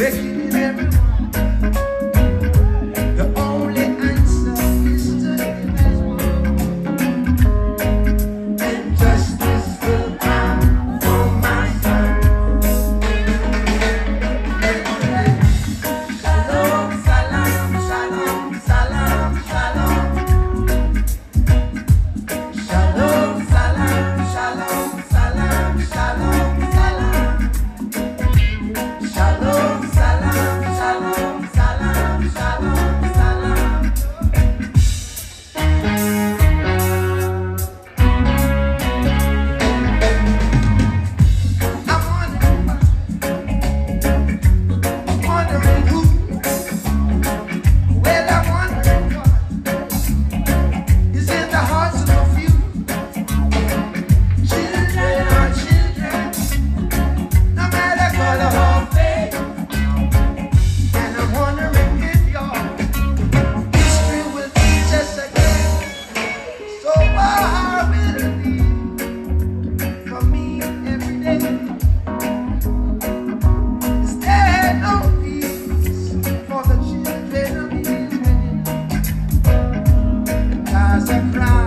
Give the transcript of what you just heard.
This temblaba.